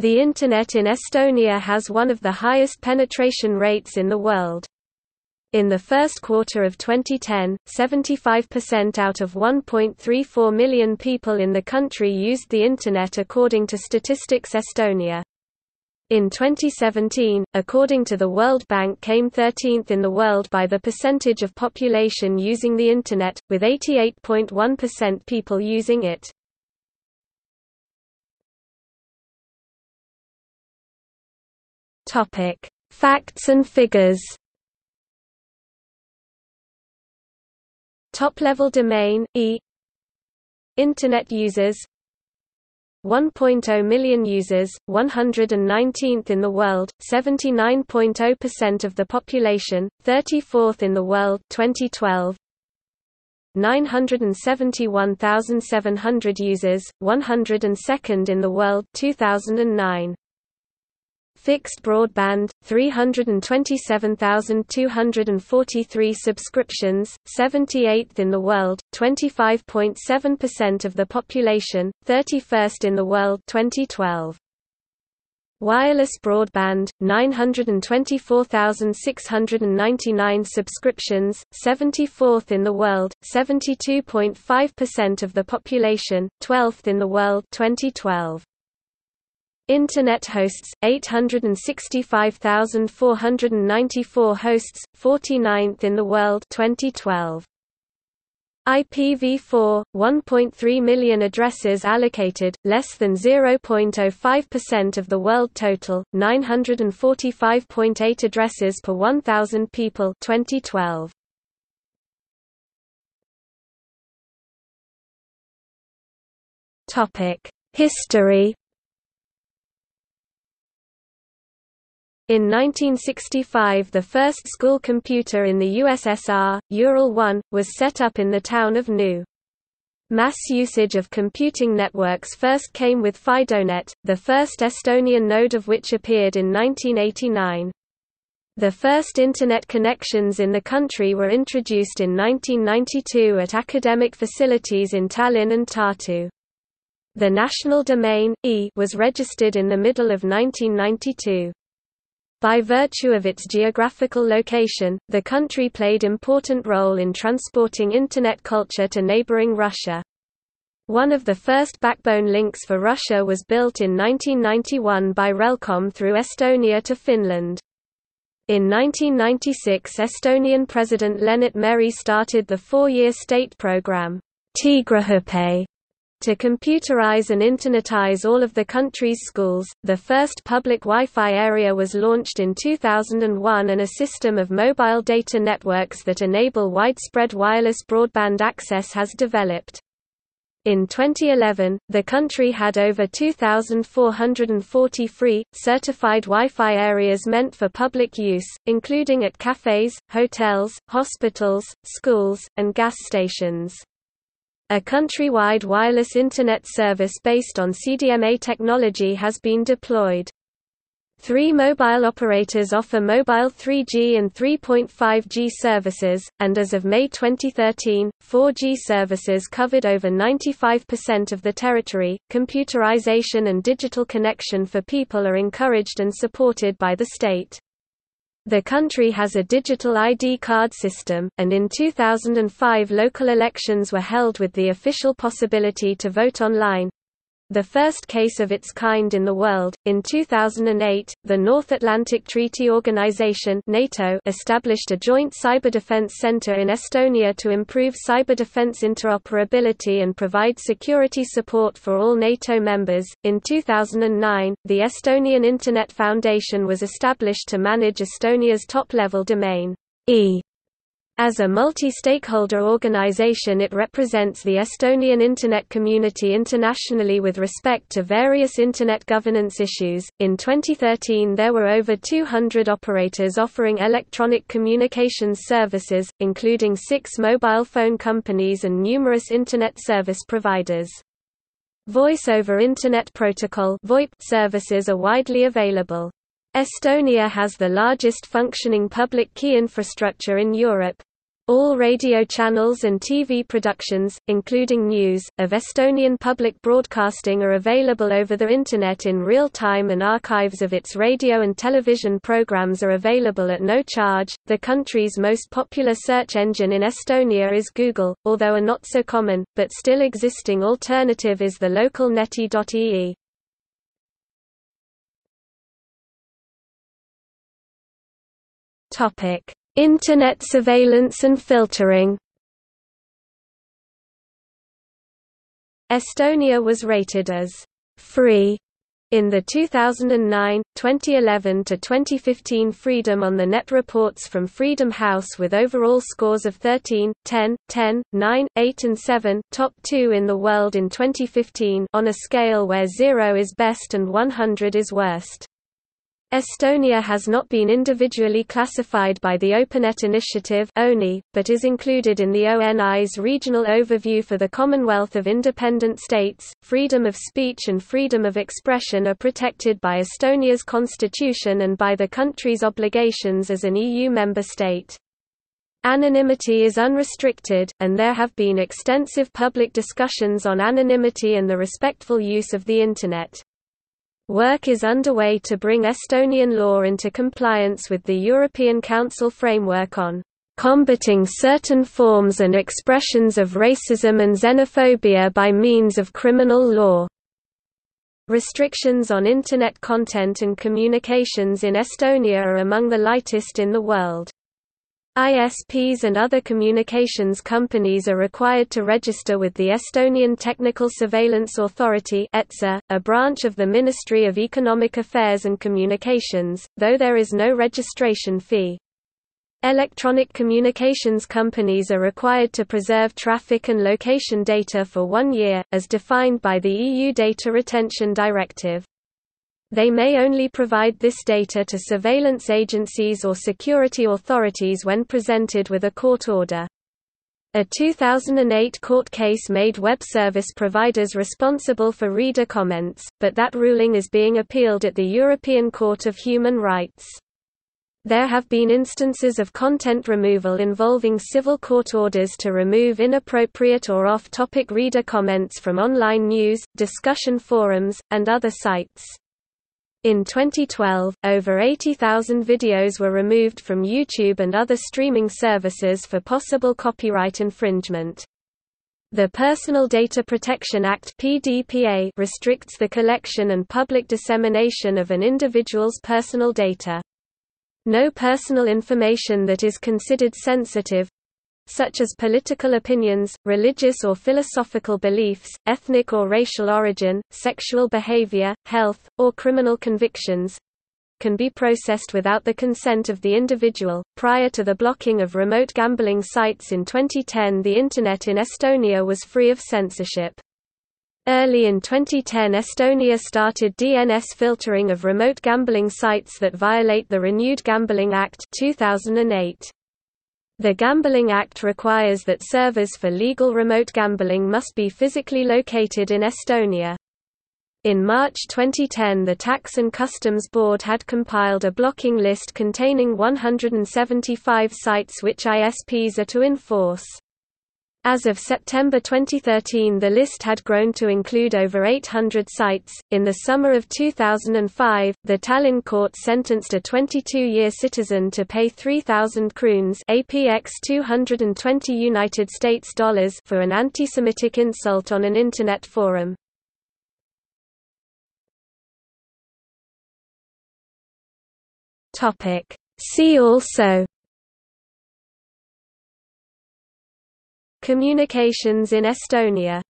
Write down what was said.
The Internet in Estonia has one of the highest penetration rates in the world. In the first quarter of 2010, 75% out of 1.34 million people in the country used the Internet according to Statistics Estonia. In 2017, according to the World Bank came 13th in the world by the percentage of population using the Internet, with 88.1% people using it. Topic: Facts and figures. Top-level domain E Internet users 1.0 million users, 119th in the world, 79.0% of the population, 34th in the world 2012. 971,700 users, 102nd in the world 2009. Fixed broadband, 327,243 subscriptions, 78th in the world, 25.7% of the population, 31st in the world 2012. Wireless broadband, 924,699 subscriptions, 74th in the world, 72.5% of the population, 12th in the world 2012. Internet hosts 865,494 hosts 49th in the world 2012 IPv4 1.3 million addresses allocated less than 0.05% of the world total 945.8 addresses per 1000 people 2012 Topic History In 1965 the first school computer in the USSR, Ural-1, was set up in the town of Nõo. Mass usage of computing networks first came with FidoNet, the first Estonian node of which appeared in 1989. The first Internet connections in the country were introduced in 1992 at academic facilities in Tallinn and Tartu. The national domain, e was registered in the middle of 1992. By virtue of its geographical location, the country played important role in transporting Internet culture to neighboring Russia. One of the first backbone links for Russia was built in 1991 by Relcom through Estonia to Finland. In 1996 Estonian President Lennart Meri started the four-year state program, Tiigrihüpe, to computerize and internetize all of the country's schools, the first public Wi-Fi area was launched in 2001 and a system of mobile data networks that enable widespread wireless broadband access has developed. In 2011, the country had over 2,440 free, certified Wi-Fi areas meant for public use, including at cafes, hotels, hospitals, schools, and gas stations. A countrywide wireless Internet service based on CDMA technology has been deployed. Three mobile operators offer mobile 3G and 3.5G services, and as of May 2013, 4G services covered over 95% of the territory. Computerization and digital connection for people are encouraged and supported by the state. The country has a digital ID card system, and in 2005 local elections were held with the official possibility to vote online the first case of its kind in the world. In 2008, the North Atlantic Treaty Organization (NATO) established a joint cyber defense center in Estonia to improve cyber defense interoperability and provide security support for all NATO members. In 2009, the Estonian Internet Foundation was established to manage Estonia's top-level domain E as a multi-stakeholder organization it represents the Estonian Internet community internationally with respect to various Internet governance issues. In 2013 there were over 200 operators offering electronic communications services, including six mobile phone companies and numerous Internet service providers. Voice over Internet Protocol (VoIP) services are widely available. Estonia has the largest functioning public key infrastructure in Europe, All radio channels and TV productions, including news, of Estonian public broadcasting are available over the Internet in real time and archives of its radio and television programs are available at no charge. The country's most popular search engine in Estonia is Google, although a not so common, but still existing alternative is the local neti.ee. Topic Internet surveillance and filtering Estonia was rated as «free» in the 2009, 2011 to 2015 Freedom on the Net reports from Freedom House with overall scores of 13, 10, 10, 9, 8 and 7 top 2 in the world in 2015 on a scale where 0 is best and 100 is worst. Estonia has not been individually classified by the OpenNet Initiative but is included in the ONI's Regional Overview for the Commonwealth of Independent States. Freedom of speech and freedom of expression are protected by Estonia's constitution and by the country's obligations as an EU member state. Anonymity is unrestricted, and there have been extensive public discussions on anonymity and the respectful use of the Internet. Work is underway to bring Estonian law into compliance with the European Council framework on combating certain forms and expressions of racism and xenophobia by means of criminal law. Restrictions on Internet content and communications in Estonia are among the lightest in the world. ISPs and other communications companies are required to register with the Estonian Technical Surveillance Authority a branch of the Ministry of Economic Affairs and Communications, though there is no registration fee. Electronic communications companies are required to preserve traffic and location data for one year, as defined by the EU Data Retention Directive. They may only provide this data to surveillance agencies or security authorities when presented with a court order. A 2008 court case made web service providers responsible for reader comments, but that ruling is being appealed at the European Court of Human Rights. There have been instances of content removal involving civil court orders to remove inappropriate or off-topic reader comments from online news, discussion forums, and other sites. In 2012, over 80,000 videos were removed from YouTube and other streaming services for possible copyright infringement. The Personal Data Protection Act (PDPA) restricts the collection and public dissemination of an individual's personal data. No personal information that is considered sensitive, such as political opinions, religious or philosophical beliefs, ethnic or racial origin, sexual behavior, health, or criminal convictions can be processed without the consent of the individual. Prior to the blocking of remote gambling sites in 2010, the Internet in Estonia was free of censorship. Early in 2010 Estonia started DNS filtering of remote gambling sites that violate the Renewed Gambling Act 2008. The Gambling Act requires that servers for legal remote gambling must be physically located in Estonia. In March 2010 the Tax and Customs Board had compiled a blocking list containing 175 sites which ISPs are to enforce. As of September 2013, the list had grown to include over 800 sites. In the summer of 2005, the Tallinn court sentenced a 22-year citizen to pay 3,000 kroons (APX 220 United States dollars) for an anti-Semitic insult on an internet forum. Topic. See also. Communications in Estonia